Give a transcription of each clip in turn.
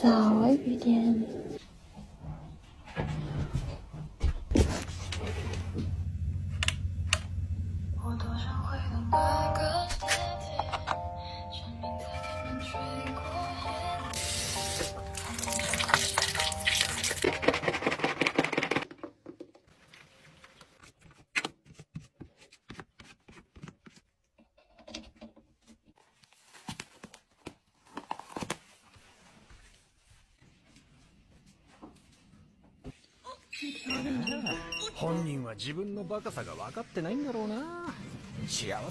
早雨点。本人は自分のバカさが分かってないんだろうな。幸せだよ。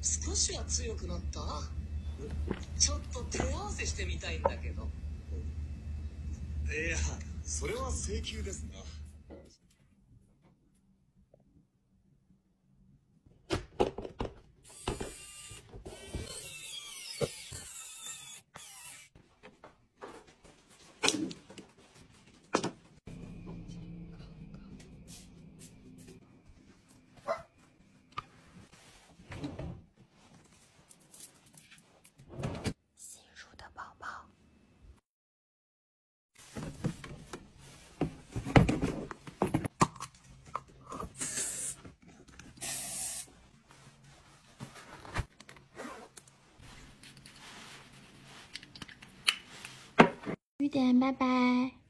少しは強くなった？ちょっと手合わせしてみたいんだけど。いやそれは請求ですな。点，拜拜。